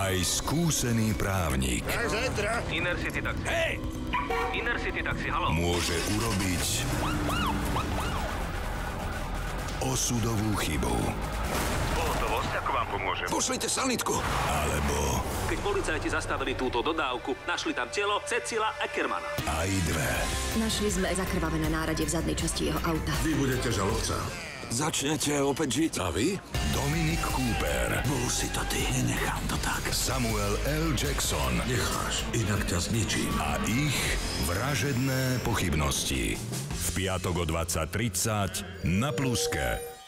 aj skúsený právnik Inner City Taxi. Hej! Inner City Taxi, halo. môže urobiť osudovú chybu. Pohotovosť, ako vám pomôžem? Pošlite sanitku. Alebo Keď policajti zastavili túto dodávku, našli tam telo Cecila Ackermana. aj dve. Našli sme zakrvavené nárade v zadnej časti jeho auta. Vy budete žalobca. Začnete opäť žiť. A vy? Dominik Cooper, Bol si to ty. Nenechám to tak. Samuel L. Jackson Necháš, inak ťa zničím. a ich vražedné pochybnosti. V piatok o 20.30 na Pluske.